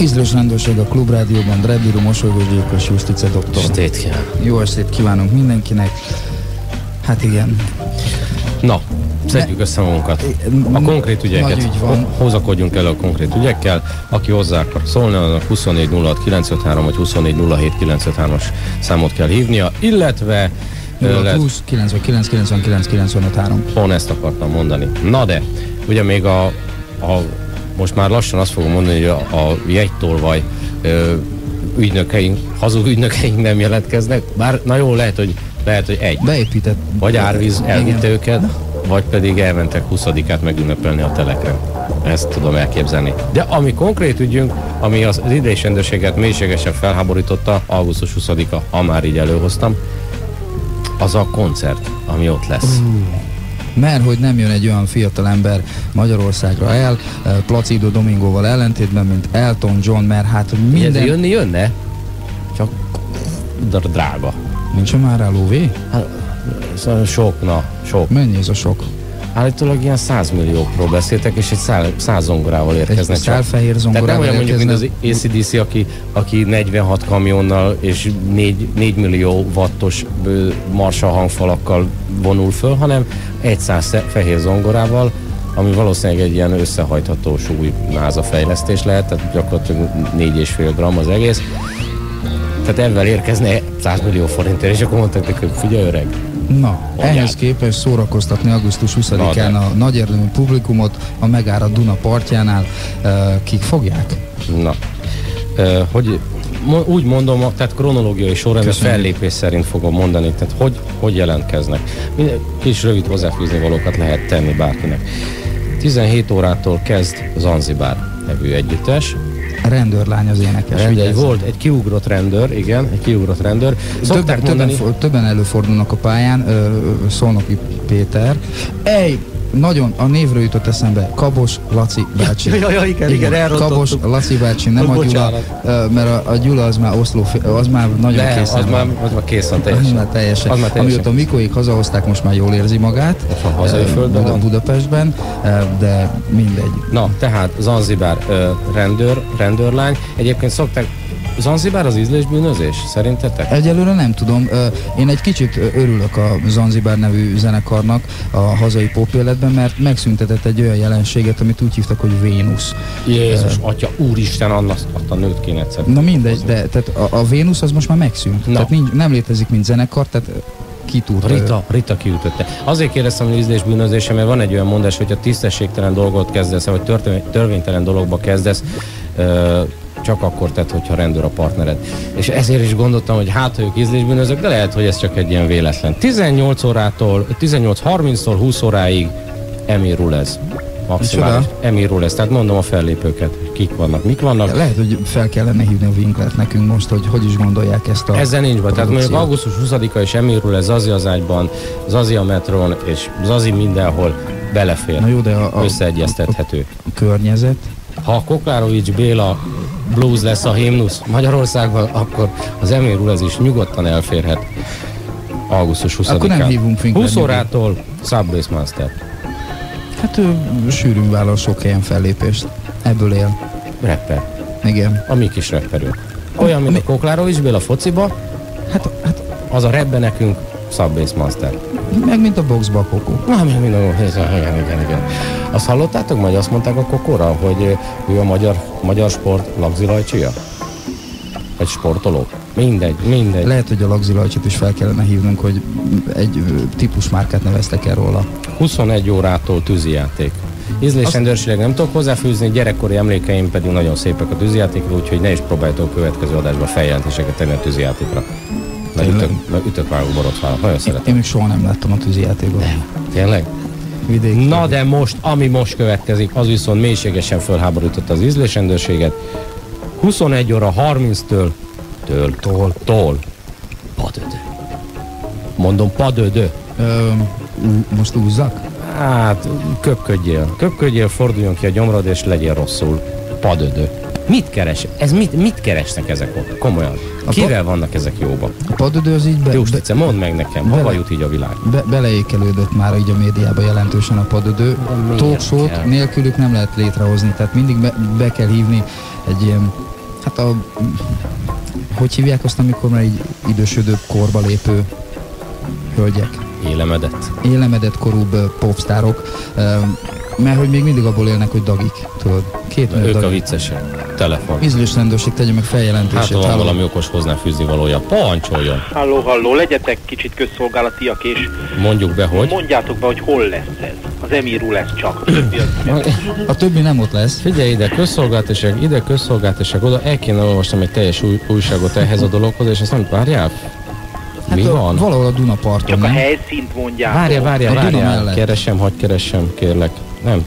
Ízlős rendőrség a Klubrádióban, Dreddiru, mosolygós gyilkos, Justice doktor. Estét. Jó estét kívánunk mindenkinek. Hát igen. Na, szedjük össze magunkat. A konkrét ügyeket, hozakodjunk el a konkrét ügyekkel. Aki hozzá akar szólni, annak 2406953 vagy 2407953-as számot kell hívnia, illetve ö, lehet, 20 99 99 95 3. pont ezt akartam mondani. Na de, ugye még a, a most már lassan azt fogom mondani, hogy a, a jegytolvaj ö, ügynökeink, hazug ügynökeink nem jelentkeznek, bár na jó, lehet, hogy, lehet, hogy egy. Beépített. Vagy árvíz elvitte őket, vagy pedig elmentek 20-át megünnepelni a telekre. Ezt tudom elképzelni. De ami konkrét ügyünk, ami az idei rendőrséget mélységesen felháborította, augusztus 20-a, ha már így előhoztam, az a koncert, ami ott lesz. Mert hogy nem jön egy olyan fiatal ember Magyarországra el, eh, Placido Domingóval ellentétben, mint Elton John, mert hát Minden... minden... Jönni jönne, csak dr- drága. Nincs már rá lóvé? Hát, szóval sok, na, sok. Mennyi ez a sok? Állítólag ilyen 100 milliókról beszéltek, és egy szál, száz zongorával Egy érkeznek csak. szálfehér Tehát nem zongorával olyan mondjuk, mint az. ACDC, aki, aki 46 kamionnal és 4, 4 millió wattos marsa hangfalakkal vonul föl, hanem egy száz fehér zongorával, ami valószínűleg egy ilyen összehajtható súly náza fejlesztés lehet, tehát gyakorlatilag 4,5 gram az egész. Tehát ebben érkezne 100 millió forintért, és akkor mondták hogy figyelj öreg, Na, ehhez képest szórakoztatni augusztus Na 20-án de. a nagy érdemű publikumot a megáradt Duna partjánál. Kik fogják? Na, hogy úgy mondom, tehát kronológiai sorrendben fellépés szerint fogom mondani, tehát hogy, hogy jelentkeznek. Minden kis rövid hozzáfűzni valókat lehet tenni bárkinek. 17 órától kezd Zanzibár nevű együttes. Rendőrlány az énekes. Rendőr, vigyázzon. volt egy kiugrott rendőr, igen, egy kiugrott rendőr. Többen, többen, mondani, többen előfordulnak a pályán, Szolnoki Péter. Ej, nagyon a névről jutott eszembe, Kabos Laci bácsi. Ja, ja, igen, igen, elrontottuk. Kabos Laci bácsi, nem a Gyula, mert a, a Gyula az már Oszló, az már nagyon de, készen az már, az már kész van Az teljesen. már teljesen. Az már teljesen Amióta Mikóik hazahozták, most már jól érzi magát. Már hazai földön Buda- van? Budapestben, de mindegy. Na, tehát Zanzibár rendőr, rendőrlány. Egyébként szokták, Zanzibár az ízlésbűnözés, szerintetek? Egyelőre nem tudom. Én egy kicsit örülök a Zanzibár nevű zenekarnak a hazai popéletben, mert megszüntetett egy olyan jelenséget, amit úgy hívtak, hogy Vénusz. Jézus, atya, úristen, annak azt a nőt kéne egyszer. Na mindegy, de tehát a, a Vénusz az most már megszűnt. Na. Tehát nincs, nem létezik, mint zenekar, tehát kitúrta. Rita, Rita kiütötte. Azért kérdeztem, hogy ízlésbűnözése, mert van egy olyan mondás, hogy a tisztességtelen dolgot kezdesz, vagy törvény- törvénytelen dologba kezdesz, csak akkor tett, hogyha rendőr a partnered. És ezért is gondoltam, hogy hát, ha ők ízlésbűnözők, de lehet, hogy ez csak egy ilyen véletlen. 18 órától, 18.30-tól 20 óráig Emir Rulez. Maximális. Micsoda? Emir Rulez. Tehát mondom a fellépőket, kik vannak, mik vannak. Lehet, hogy fel kellene hívni a Winklert nekünk most, hogy hogy is gondolják ezt a Ezzel nincs baj. Tehát mondjuk augusztus 20-a és Emirul ez Zazi az ágyban, Zazi a metron, és Zazi mindenhol belefér. Na jó, de a, a, Összeegyeztethető. a környezet, Ha a Koklárovics Béla blues lesz a himnusz Magyarországban, akkor az Emirul ez is nyugodtan elférhet augusztus 20-án. Akkor nem hívunk Winkler 20 órától Subway Monster. hát ő sűrűn vállal sok helyen fellépést. Ebből él. Rapper. Igen. A mi kis rapperünk. Olyan, mint a Koklárovics Béla fociba, Hát, hát az a rapbe nekünk Subway Monster. meg mint a boxba a kokó. Na, még minden, igen, igen, igen. Azt hallottátok, vagy azt mondták a kokora, hogy ő a magyar, magyar sport lagzilajcsia? Vagy sportoló? Mindegy, mindegy. Lehet, hogy a Lagzi Lajcsit is fel kellene hívnunk, hogy egy ö, típusmárkát neveztek el róla. 21 órától tűzijáték. Ízlésrendőrségleg nem tudok hozzáfűzni, gyerekkori emlékeim pedig nagyon szépek a tűzijátékra, úgyhogy ne is próbáljátok a következő adásban feljelentéseket tenni a tűzijátékra. Meg Tényleg? ütök, meg ütök vágó borotválat. Nagyon szeretem. Én még soha nem láttam a tűzijátékot. Tényleg? Vidéki. Na de most, ami most következik, az viszont mélységesen felháborította az ízlésrendőrséget. 21 óra 30-től től, tól, tól. Padödő. Mondom, padödő. Ö, most úzzak? Hát, köpködjél. Köpködjél, forduljon ki a gyomrod, és legyél rosszul. Padödő. Mit keres? Ez mit, mit keresnek ezek ott? Komolyan. A Kivel vannak ezek jóba? A padödő az így be, be, Justice, mondd meg nekem, hova Bele- jut így a világ? be, beleékelődött már így a médiába jelentősen a padödő. De miért Talkshow kell? nélkülük nem lehet létrehozni, tehát mindig be, be kell hívni egy ilyen, hát a, hogy hívják azt, amikor már így idősödőbb korba lépő hölgyek, Élemedett. élemedett korúbb popstárok, mert hogy még mindig abból élnek, hogy dagik, tudod. Két Ők a dagik. viccesek. Telefon. Ízlős rendőrség tegye meg Hát feljelentését. ha van valami okos hozzáfűzni valója. Parancsoljon. Halló, halló, legyetek kicsit közszolgálatiak, és Mondjuk be, hogy. mondjátok be, hogy hol lesz ez. Az Emirú lesz csak, a többi az. A többi nem ott lesz. Figyelj ide, közszolgáltaság, ide közszolgáltaság, oda el kéne olvastam egy teljes új, újságot ehhez a dologhoz, és ezt nem várjál? Mi Hát, ö, van? Valahol a Dunaparton, Csak a nem? helyszínt mondjátok. Várja, várja, A Duna várja. mellett. Keresem, hogy keresem, kérlek. Nem.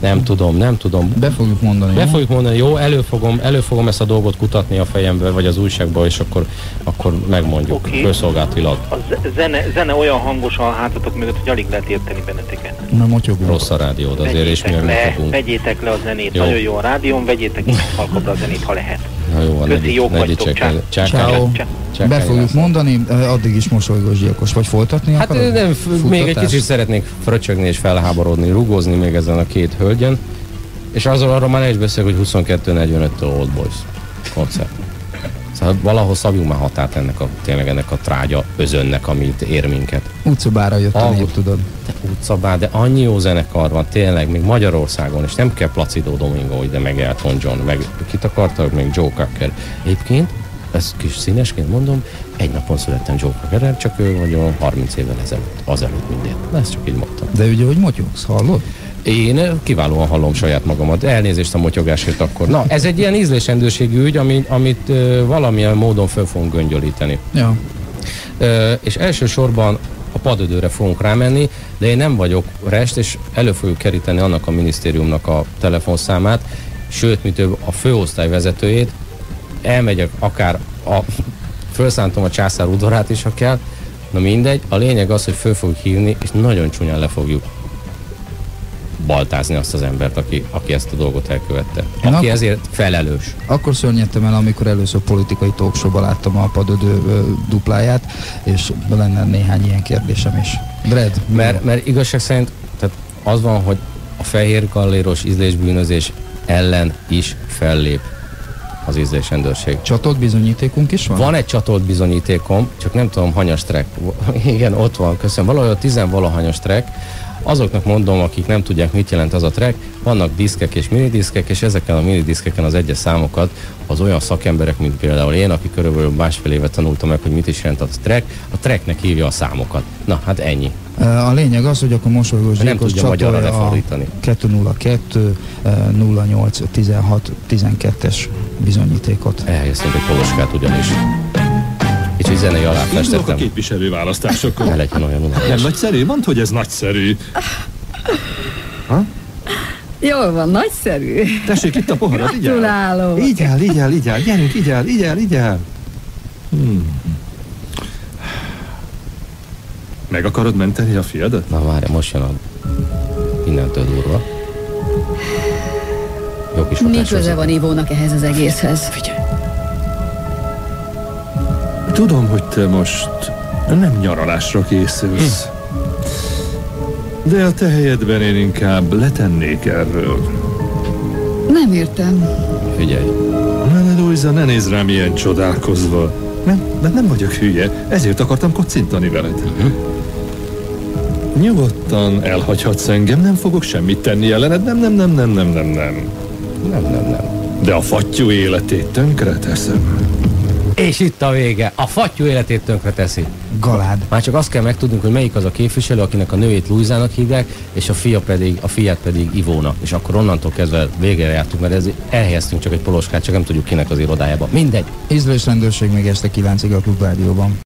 Nem tudom, nem tudom. Be fogjuk mondani. Be jó? fogjuk mondani, jó, elő fogom, elő fogom ezt a dolgot kutatni a fejembe, vagy az újságba, és akkor, akkor megmondjuk Oké. közszolgálatilag. A zene, zene olyan hangos a hátatok mögött, hogy alig lehet érteni benneteket. Na, motyogunk. Rossz a rádiód azért, és mi Vegyétek le, vegyétek le a zenét. Jó. Nagyon jó a rádión, vegyétek halkabbra a zenét, ha lehet. Na jó, van, Köszi, jók vagytok. Ciao. Be fogjuk mondani, ö, addig is mosolygós gyilkos. Vagy folytatni Hát akarod? nem, f- még egy Futtatás? kicsit szeretnék fröcsögni és felháborodni, rugózni még ezen a két hölgyen. És azról arról már ne is beszélek, hogy 22.45-től Old Boys koncert. Szóval valahol szabjunk már határt ennek a, tényleg ennek a trágya özönnek, amit ér minket. Utcabára jött a nép, tudod. De utcabá, de annyi jó zenekar van tényleg, még Magyarországon, és nem kell Placido Domingo ide, meg Elton John, meg kit akartak, még Joe Cocker. Egyébként, ezt kis színesként mondom, egy napon születtem Joe Cockerrel, csak ő vagyok 30 évvel ezelőtt, azelőtt mindén. De ezt csak így mondtam. De ugye, hogy motyogsz, hallod? Én kiválóan hallom saját magamat. Elnézést a motyogásért akkor. Na, ez egy ilyen ízlésendőségű ügy, amit, amit valamilyen módon föl fogunk göngyölíteni. Ja. És elsősorban a padödőre fogunk rámenni, de én nem vagyok rest, és elő fogjuk keríteni annak a minisztériumnak a telefonszámát, sőt, mi több a főosztály vezetőjét, elmegyek akár a, felszántom a császár udvarát is, ha kell, na mindegy, a lényeg az, hogy föl fogjuk hívni, és nagyon csúnyán le fogjuk baltázni azt az embert, aki, aki ezt a dolgot elkövette. Én Aki ak- ezért felelős. Akkor szörnyedtem el, amikor először politikai talkshowban láttam a padödő ö, dupláját, és lenne néhány ilyen kérdésem is. Brad, Mert, mert igazság szerint tehát az van, hogy a fehér galléros ízlésbűnözés ellen is fellép az ízlésendőrség. csatolt bizonyítékunk is van? Van egy csatolt bizonyítékom, csak nem tudom, hanyas track. Igen, ott van, köszönöm. Valahol tizenvalahanyas track. Azoknak mondom, akik nem tudják, mit jelent az a track, vannak diszkek és minidiszkek, és ezeken a minidiszkeken az egyes számokat az olyan szakemberek, mint például én, aki körülbelül másfél évet tanultam meg, hogy mit is jelent a track, a tracknek hívja a számoket. Na, hát ennyi. A lényeg az, hogy akkor mosolygós Nem tudja magyarra lefordítani. 202 ö, 08 16 12-es bizonyítékot. Elhelyeztünk egy poloskát ugyanis. Kicsit zenei alá Indulok a festettem. képviselő választásokon. Ne legyen olyan Nem unalmas. nagyszerű? Mondd, hogy ez nagyszerű. Jól van, nagyszerű. Tessék, itt a poharad, így el. Gratulálok. Így el, így el, így el. Gyerünk, így el, így el, így el. Hmm. Meg akarod menteni a fiadat? Na várj, most jön a innentől durva. Jó kis Mi köze van Ivónak ehhez az egészhez? Figyelj, Tudom, hogy te most nem nyaralásra készülsz. De a te helyedben én inkább letennék erről. Nem értem. figyelj. Ne, Luisa, ne nézz rám ilyen csodálkozva. Nem, de nem vagyok hülye, ezért akartam kocintani veled. Nyugodtan elhagyhatsz engem, nem fogok semmit tenni ellened, nem, nem, nem, nem, nem, nem, nem. Nem, nem, nem. De a fattyú életét tönkre teszem. És itt a vége. A fattyú életét tönkre teszi. Galád. Már csak azt kell megtudnunk, hogy melyik az a képviselő, akinek a nőjét Luizának hívják, és a fia pedig, a fiát pedig Ivónak. És akkor onnantól kezdve végére jártuk, mert ez, elhelyeztünk csak egy poloskát, csak nem tudjuk kinek az irodájába. Mindegy. Ízlős rendőrség még este 9-ig a klubrádióban.